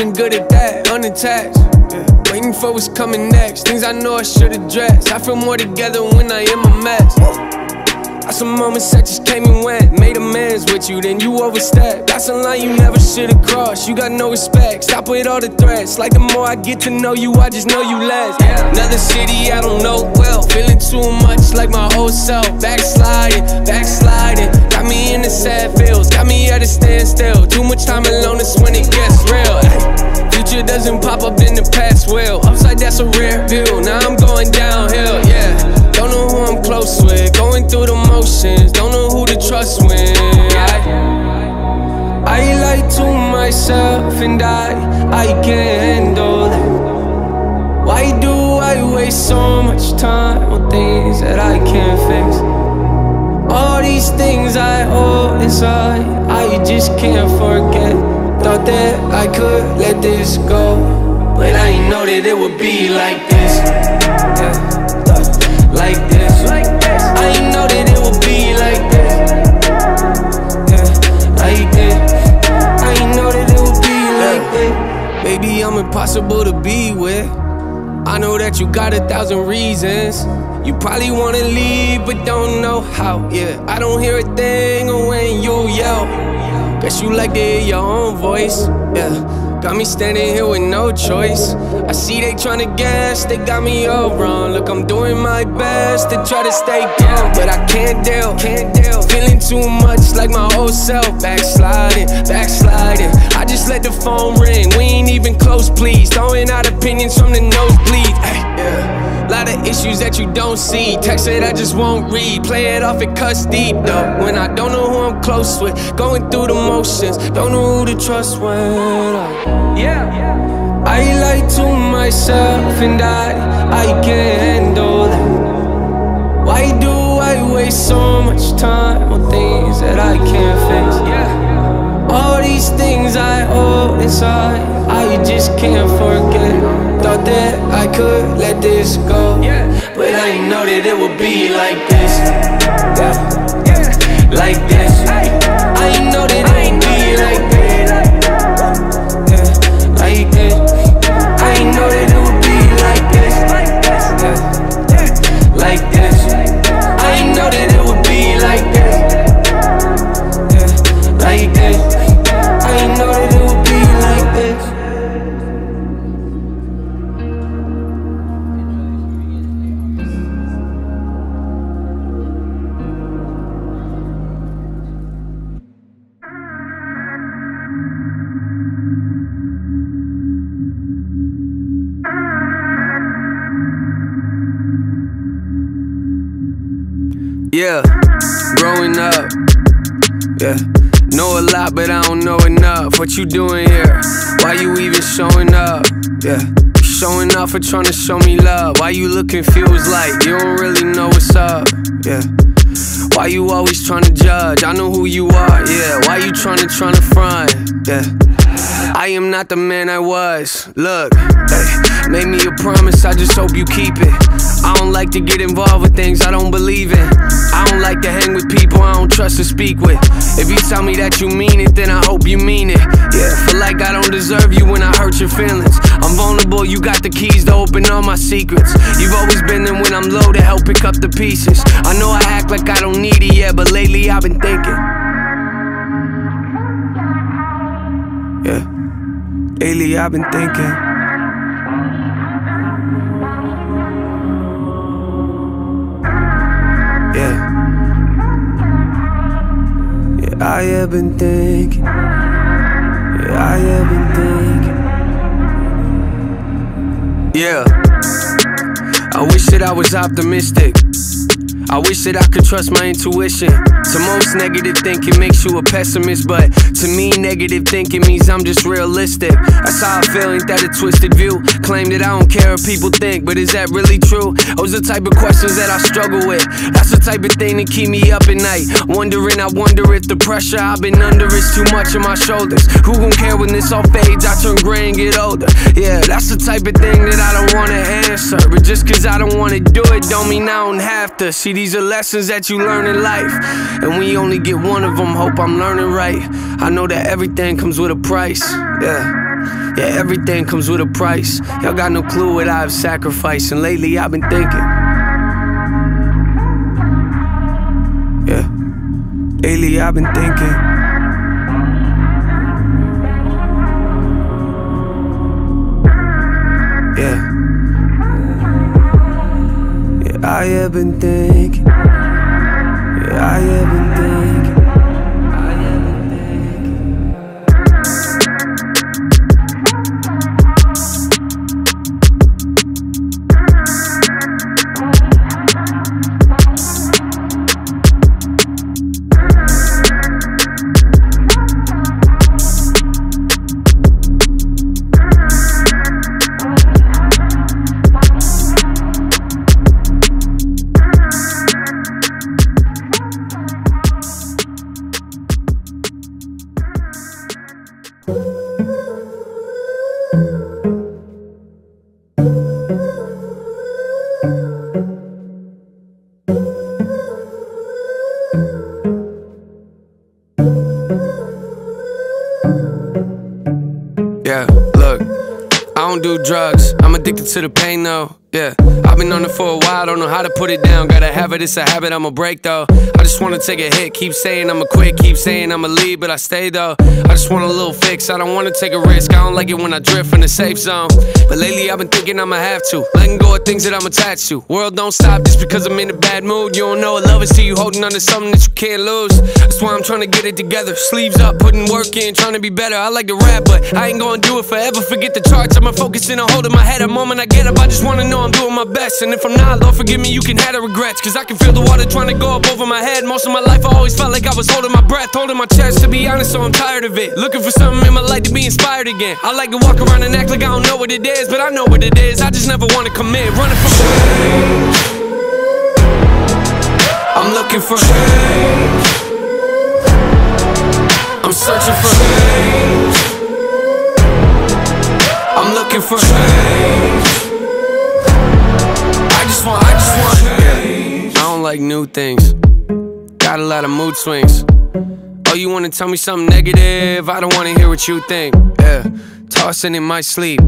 Good at that, unattached. Yeah. Waiting for what's coming next. Things I know I should address. I feel more together when I am a mess. Got some moments that just came and went. Made amends with you, then you overstepped. That's a line you never should've crossed. You got no respect. Stop with all the threats. Like the more I get to know you, I just know you less. Another city I don't know well. Feeling too much like my old self. Backsliding, backsliding. Got me in the sad feels. Got me at a standstill. Too much time alone is when it gets real. Future doesn't pop up in the past will. Upside, that's a rare view. Now I'm going downhill, yeah. Don't know who I'm close with. Going through the motions. Don't know who to trust when. I, I lie to myself and I, I can't handle it. Could let this go, but I ain't know that it would be like this. Like this. I ain't know that it would be like this. Like this. I ain't know that it would be like this. Baby, I'm impossible to be with. I know that you got a thousand reasons. You probably wanna leave, but don't know how. Yeah, I don't hear a thing when you yell. Guess you like to hear your own voice. Yeah. Got me standing here with no choice. I see they tryna guess, they got me all wrong. Look, I'm doing my best to try to stay down, but I can't deal, can't deal. Feeling too much like my old self. Backsliding, backsliding. Just let the phone ring. We ain't even close, please. Throwing out opinions from the nosebleed. Ay, yeah. Lot of issues that you don't see. Text that I just won't read. Play it off, it cuts deep though. When I don't know who I'm close with. Going through the motions. Don't know who to trust when I. Yeah. I lie to myself and I, I can't handle it. Why do I waste so much time on things that I can't fix? Yeah. Just can't forget. Thought that I could let this go But I know that it would be like this yeah. Like this Yeah, growing up. Yeah, know a lot, but I don't know enough. What you doing here? Why you even showing up? Yeah, showing up for trying to show me love. Why you look confused like you don't really know what's up? Yeah. Why you always trying to judge? I know who you are, yeah. Why you trying to trying to front? Yeah. I am not the man I was. Look, hey, made me a promise, I just hope you keep it. I don't like to get involved with things I don't believe in. Trust to speak with. If you tell me that you mean it, then I hope you mean it. Yeah, feel like I don't deserve you when I hurt your feelings. I'm vulnerable, you got the keys to open all my secrets. You've always been there when I'm low to help pick up the pieces. I know I act like I don't need it yet, but lately I've been thinking. Yeah. Lately I've been thinking. I have been thinking. Yeah, I have been thinking. Yeah. I wish that I was optimistic. I wish that I could trust my intuition. To most, negative thinking makes you a pessimist, but to me, negative thinking means I'm just realistic. That's how I feel, ain't that a twisted view? Claim that I don't care what people think, but is that really true? Those are the type of questions that I struggle with. That's the type of thing that keep me up at night. Wondering, I wonder if the pressure I've been under is too much on my shoulders. Who gon' care when this all fades? I turn gray and get older. Yeah, that's the type of thing that I don't wanna answer. But just cause I don't wanna do it, don't mean I don't have to. See, these are lessons that you learn in life. And we only get one of them, hope I'm learning right. I know that everything comes with a price. Yeah. Yeah, everything comes with a price. Y'all got no clue what I've sacrificed. And lately I've been thinking. Yeah. Lately I've been thinking. I have been thinking. Don't do drugs. I'm addicted to the pain though. Yeah, I've been on it for a while, don't know how to put it down. Gotta have it, it's a habit, I'ma break though. I just wanna take a hit, keep saying I'ma quit, keep saying I'ma leave, but I stay though. I just want a little fix, I don't wanna take a risk. I don't like it when I drift from the safe zone. But lately I've been thinking I'ma have to. Letting go of things that I'm attached to. World don't stop just because I'm in a bad mood. You don't know what love is till you holding on to something that you can't lose. That's why I'm trying to get it together. Sleeves up, putting work in, trying to be better. I like to rap, but I ain't gonna do it forever. Forget the charts, I'ma focus in on holding my head. A moment I get up, I just wanna know I'm doing my best. And if I'm not, Lord forgive me, you can have the regrets. Cause I can feel the water trying to go up over my head. Most of my life I always felt like I was holding my breath, holding my chest. To be honest, so I'm tired of it. Looking for something in my life to be inspired again. I like to walk around and act like I don't know what it is, but I know what it is. I just never wanna commit. Running from change. I'm looking for change. I'm searching for change. I'm looking for change. I just want, I just want. I don't like new things. Got a lot of mood swings. Oh, you wanna tell me something negative? I don't wanna hear what you think. Yeah, tossing in my sleep.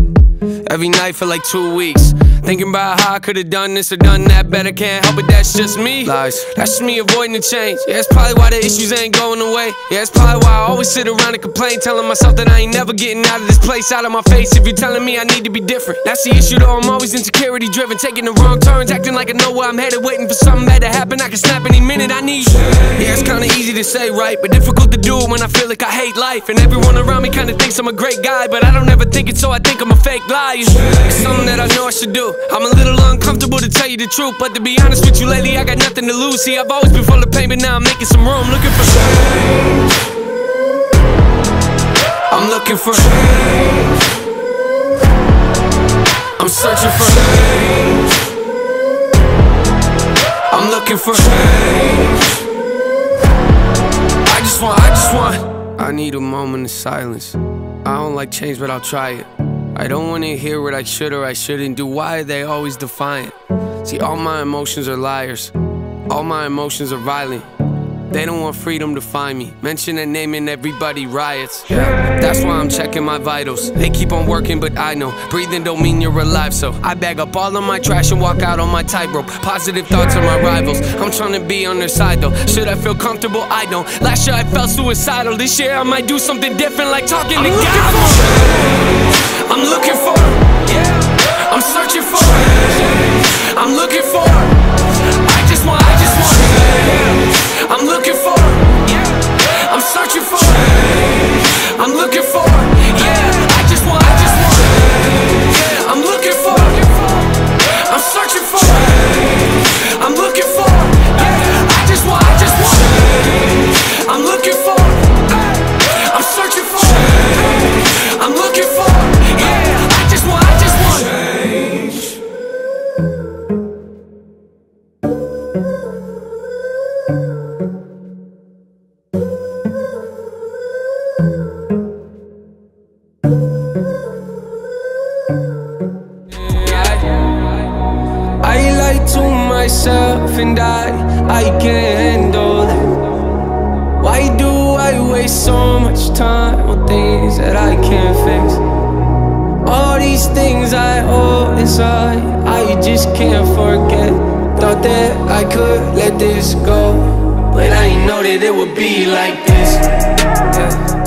Every night for like two weeks. Thinking about how I could've done this or done that better. Can't help it, that's just me. Lies. That's just me avoiding the change. Yeah, that's probably why the issues ain't going away. Yeah, that's probably why I always sit around and complain. Telling myself that I ain't never getting out of this place, out of my face. If you're telling me I need to be different, that's the issue though. I'm always insecurity driven. Taking the wrong turns, acting like I know where I'm headed. Waiting for something bad to happen. I can snap any minute I need. Yeah, it's kinda easy to say, right? But difficult to do when I feel like I hate life. And everyone around me kinda thinks I'm a great guy. But I don't ever think it, so I think I'm a fake liar. It's something that I know I should do. I'm a little uncomfortable to tell you the truth. But to be honest with you, lately I got nothing to lose. See, I've always been full of pain, but now I'm making some room. Looking for change. I'm looking for change. I'm searching for change. I'm looking for change. I just want, I just want. I need a moment of silence. I don't like change, but I'll try it. I don't wanna hear what I should or I shouldn't do. Why are they always defiant? See, all my emotions are liars. All my emotions are violent. They don't want freedom to find me. Mention a name and everybody riots. Yeah, that's why I'm checking my vitals. They keep on working, but I know breathing don't mean you're alive. So I bag up all of my trash and walk out on my tightrope. Positive thoughts of my rivals. I'm trying to be on their side though. Should I feel comfortable? I don't. Last year I felt suicidal. This year I might do something different, like talking I'm to God. I'm looking for. Yeah. I'm searching for. I'm looking for. I just want. I just want. I'm looking for. I'm searching for. I'm looking for. Yeah. Things I hold inside, I just can't forget. Thought that I could let this go, but I ain't know that it would be like this. Yeah. Like this.